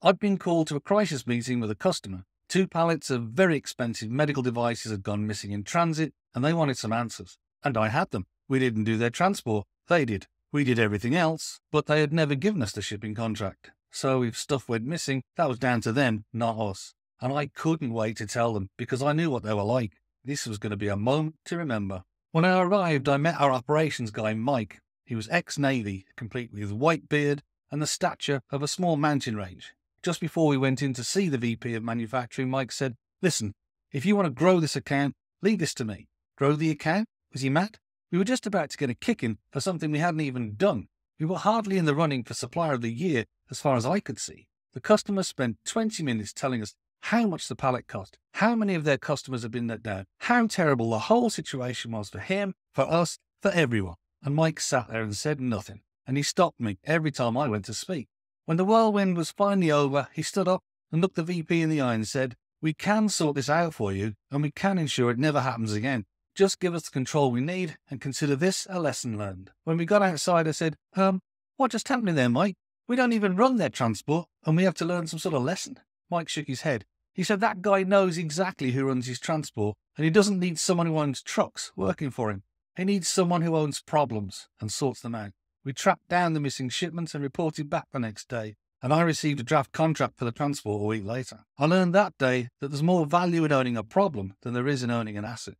I'd been called to a crisis meeting with a customer. Two pallets of very expensive medical devices had gone missing in transit, and they wanted some answers. And I had them. We didn't do their transport, they did. We did everything else, but they had never given us the shipping contract. So if stuff went missing, that was down to them, not us. And I couldn't wait to tell them because I knew what they were like. This was going to be a moment to remember. When I arrived, I met our operations guy, Mike. He was ex Navy, complete with white beard and the stature of a small mountain range. Just before we went in to see the VP of manufacturing, Mike said, Listen, if you want to grow this account, leave this to me. Grow the account? Was he mad? We were just about to get a kicking for something we hadn't even done. We were hardly in the running for Supplier of the Year, as far as I could see. The customer spent 20 minutes telling us how much the pallet cost, how many of their customers had been let down, how terrible the whole situation was for him, for us, for everyone. And Mike sat there and said nothing, and he stopped me every time I went to speak. When the whirlwind was finally over, he stood up and looked the VP in the eye and said, We can sort this out for you, and we can ensure it never happens again. Just give us the control we need and consider this a lesson learned. When we got outside, I said, Um, what just happened there, Mike? We don't even run their transport, and we have to learn some sort of lesson. Mike shook his head. He said that guy knows exactly who runs his transport, and he doesn't need someone who owns trucks working for him. He needs someone who owns problems and sorts them out. We tracked down the missing shipments and reported back the next day, and I received a draft contract for the transport a week later. I learned that day that there's more value in owning a problem than there is in owning an asset.